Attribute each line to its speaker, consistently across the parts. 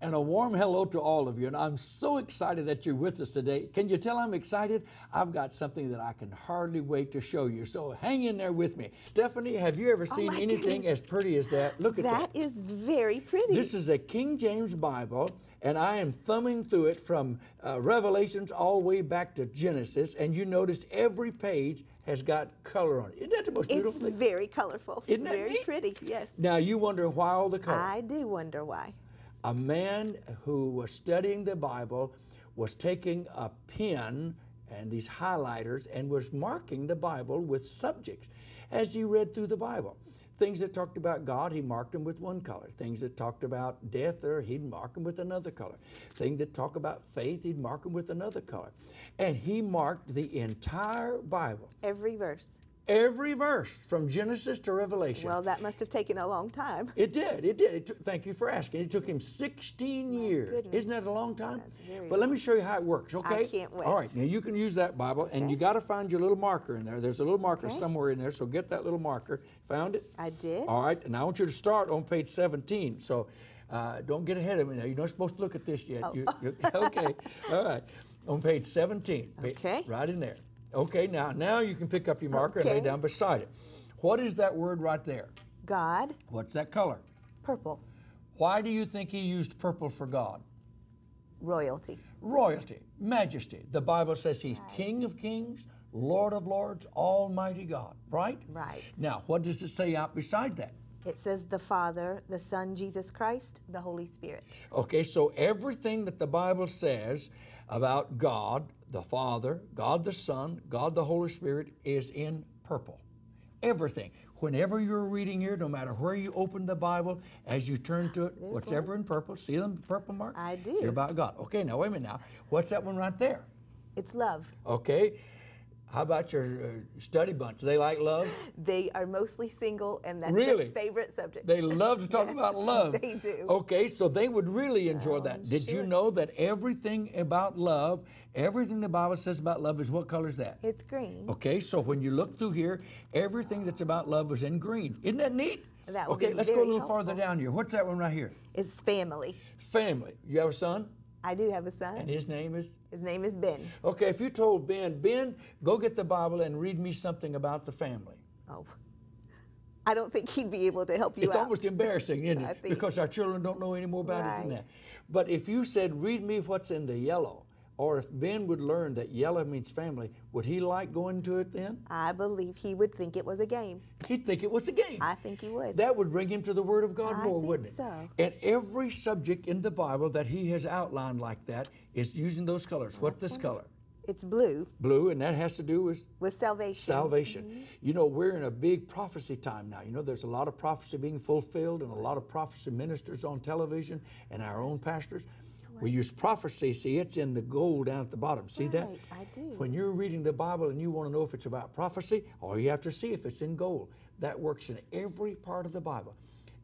Speaker 1: and a warm hello to all of you. And I'm so excited that you're with us today. Can you tell I'm excited? I've got something that I can hardly wait to show you. So hang in there with me. Stephanie, have you ever seen
Speaker 2: my
Speaker 1: anything
Speaker 2: goodness.
Speaker 1: as pretty as that? Look at that.
Speaker 2: That is very pretty.
Speaker 1: This is a King James Bible, and I am thumbing through it from uh, Revelations all the way back to Genesis. And you notice every page has got color on it. Isn't that the most beautiful
Speaker 2: it's
Speaker 1: thing?
Speaker 2: very colorful.
Speaker 1: Isn't that
Speaker 2: very
Speaker 1: neat?
Speaker 2: pretty, yes.
Speaker 1: Now you wonder why all the color.
Speaker 2: I do wonder why.
Speaker 1: A man who was studying the Bible was taking a pen and these highlighters and was marking the Bible with subjects as he read through the Bible. Things that talked about God, he marked them with one color. Things that talked about death, or he'd mark them with another color. Things that talk about faith, he'd mark them with another color. And he marked the entire Bible,
Speaker 2: Every verse.
Speaker 1: Every verse from Genesis to Revelation.
Speaker 2: Well, that must have taken a long time.
Speaker 1: It did. It did. It took, thank you for asking. It took him 16 years.
Speaker 2: goodness.
Speaker 1: Isn't that a long time? But let me show you how it works, okay?
Speaker 2: I can't wait.
Speaker 1: All right. Now you can use that Bible, and you got to find your little marker in there. There's a little marker
Speaker 2: Okay.
Speaker 1: somewhere in there, so get that little marker. Found it?
Speaker 2: I did.
Speaker 1: All right. And I want you to start on page 17. So uh, don't get ahead of me now. You're not supposed to look at this yet.
Speaker 2: Oh.
Speaker 1: You- okay. All right. On page 17.
Speaker 2: Okay.
Speaker 1: Right in there. Okay. Now, now you can pick up your marker and lay down beside it. What is that word right there?
Speaker 2: God,
Speaker 1: What's that color?
Speaker 2: purple,
Speaker 1: Why do you think he used purple for God?
Speaker 2: royalty.
Speaker 1: Royalty, majesty. The Bible says he's King of kings, Lord of lords, Almighty God, right?
Speaker 2: Right.
Speaker 1: Now, what does it say out beside that?
Speaker 2: It says the Father, the Son, Jesus Christ, the Holy Spirit.
Speaker 1: Okay, so everything that the Bible says about God, the Father, God the Son, God the Holy Spirit is in purple. Everything. Whenever you're reading here, no matter where you open the Bible, as you turn to it, what's ever in purple, see them purple mark?
Speaker 2: I do.
Speaker 1: You're about God. Okay, now wait a minute now. What's that one right there?
Speaker 2: It's love.
Speaker 1: Okay. How about your uh, study bunch? They like love?
Speaker 2: They are mostly single, and that's
Speaker 1: Really?
Speaker 2: their favorite subject.
Speaker 1: They love to talk
Speaker 2: Yes,
Speaker 1: about love.
Speaker 2: They do.
Speaker 1: Okay, so they would really enjoy
Speaker 2: Oh,
Speaker 1: that. Did you know that everything about love, everything the Bible says about love is what color is that?
Speaker 2: It's green.
Speaker 1: Okay, so when you look through here, everything that's about love is in green. Isn't that neat?
Speaker 2: That
Speaker 1: okay, let's go a little farther down here. What's that one right here?
Speaker 2: It's family.
Speaker 1: Family. You have a son,
Speaker 2: I do have a son.
Speaker 1: and his name is?
Speaker 2: His name is Ben.
Speaker 1: Okay, if you told Ben, Ben, go get the Bible and read me something about the family.
Speaker 2: Oh, I don't think he'd be able to help you
Speaker 1: It's
Speaker 2: out.
Speaker 1: almost embarrassing, isn't it? Because our children don't know any more about it than that. But if you said, read me what's in the yellow, or if Ben would learn that yellow means family, would he like going to it then?
Speaker 2: I believe he would think it was a game.
Speaker 1: He'd think it was a game.
Speaker 2: I think he would.
Speaker 1: that would bring him to the Word of God
Speaker 2: I
Speaker 1: more, wouldn't it?
Speaker 2: so.
Speaker 1: And every subject in the Bible that he has outlined like that is using those colors. What's this color?
Speaker 2: It's blue
Speaker 1: Blue, and that has to do with
Speaker 2: with salvation.
Speaker 1: salvation. Mm-hmm. You know, we're in a big prophecy time now. You know, there's a lot of prophecy being fulfilled and a lot of prophecy ministers on television and our own pastors. We use prophecy. See, it's in the gold down at the bottom. See that?
Speaker 2: I do.
Speaker 1: When you're reading the Bible and you want to know if it's about prophecy, all you have to see if it's in gold. That works in every part of the Bible.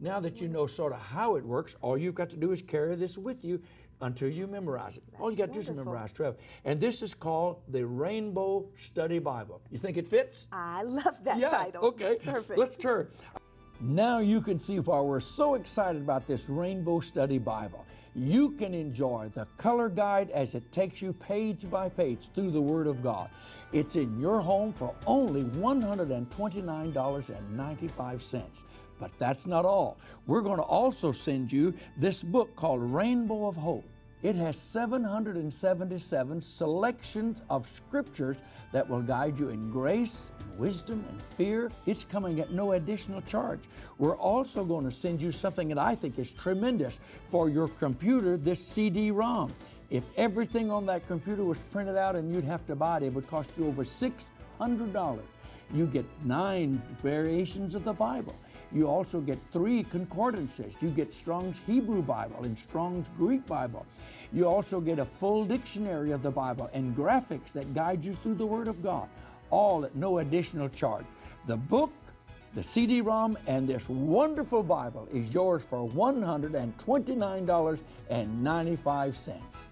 Speaker 1: Now that you know sort of how it works, all you've got to do is carry this with you until you memorize it. all you got to do is memorize 12. And this is called the Rainbow Study Bible. You think it fits?
Speaker 2: I love that
Speaker 1: yeah,
Speaker 2: title.
Speaker 1: okay.
Speaker 2: It's perfect.
Speaker 1: Let's turn. Now you can see why we're so excited about this Rainbow Study Bible. You can enjoy the color guide as it takes you page by page through the Word of God. It's in your home for only $129.95. But that's not all. We're going to also send you this book called Rainbow of Hope. It has 777 selections of scriptures that will guide you in grace, and wisdom, and fear. It's coming at no additional charge. We're also going to send you something that I think is tremendous for your computer this CD ROM. If everything on that computer was printed out and you'd have to buy it, it would cost you over $600. You get nine variations of the Bible. You also get three concordances. You get Strong's Hebrew Bible and Strong's Greek Bible. You also get a full dictionary of the Bible and graphics that guide you through the Word of God, all at no additional charge. The book, the CD ROM, and this wonderful Bible is yours for $129.95.